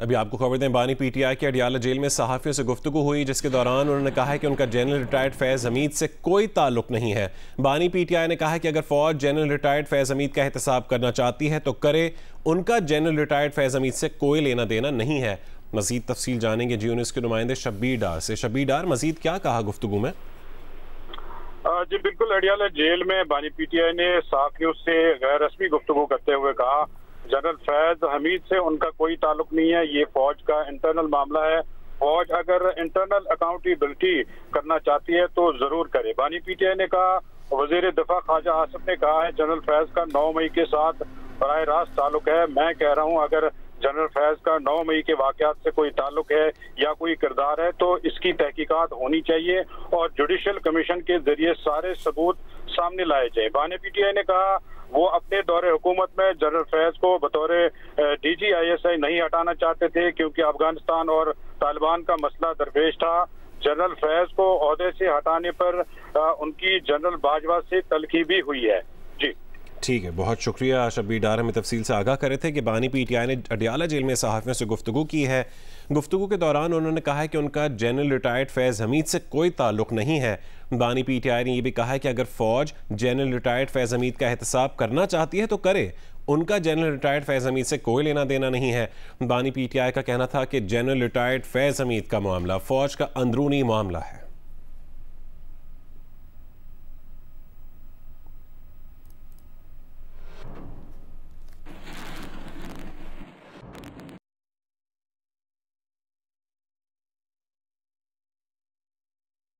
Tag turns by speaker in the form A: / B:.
A: अभी आपको खबर दें, बानी पीटीआई के अडियाला जेल में सहाफ़ियों से गुफ्तु हुई, जिसके दौरान उन्होंने कहा है कि उनका जनरल रिटायर्ड फैज़ हमीद से कोई ताल्लुक नहीं है। बानी पीटीआई ने कहा कि अगर फ़ौज जनरल रिटायर्ड फैज़ हमीद का एहतसाब करना चाहती है तो करे, उनका जनरल रिटायर्ड फैज़ हमीद से कोई लेना देना नहीं है। मजीद तफसील जानेंगे जी यूनिस के नुमाइंदे शब्बीर डार से। शब्बीर डार, मजीद क्या कहा गुफ्तु में?
B: जी, बिल्कुल, अडियाला जेल में बानी पीटीआई ने साथियों से गैर रस्मी गुफ्तु करते हुए कहा जनरल फैज हमीद से उनका कोई ताल्लुक नहीं है। ये फौज का इंटरनल मामला है। फौज अगर इंटरनल अकाउंटेबिलिटी करना चाहती है तो ज़रूर करे। बानी पीटीआई ने कहा, वज़ीर दफ़ा ख्वाजा आसफ ने कहा है, जनरल फैज का नौ मई के साथ बर रास्त ताल्लुक है। मैं कह रहा हूँ, अगर जनरल फैज का 9 मई के वाकत से कोई ताल्लुक है या कोई किरदार है तो इसकी तहकीकात होनी चाहिए और जुडिशल कमीशन के ज़रिए सारे सबूत सामने लाए जाए। बाने पीटीआई ने कहा, वो अपने दौरे हुकूमत में जनरल फैज को बतौरे D G I S I नहीं हटाना चाहते थे, क्योंकि अफ़गानिस्तान और तालिबान का मसला दरपेश था। जनरल फैज को अहदे से हटाने पर उनकी जनरल बाजवा से तलखी भी हुई है।
A: ठीक है, बहुत शुक्रिया शब्बीर डार हमें तफसील से आगाह करे थे कि बानी पीटीआई ने अडियाला जेल में सहाफ़ियों से गुफ्तु की है। गुफ्तु के दौरान उन्होंने कहा है कि उनका जनरल रिटायर्ड फैज़ हमीद से कोई ताल्लुक नहीं है। बानी पीटीआई ने यह भी कहा है कि अगर फ़ौज जनरल रिटायर्ड फैज़ हमीद का एहतसाब करना चाहती है तो करे। उनका जनरल रिटायर्ड फैज़ हमीद से कोई लेना देना नहीं है। बानी पीटीआई का कहना था कि जनरल रिटायर्ड फैज़ हमीद का मामला फ़ौज का अंदरूनी मामला है।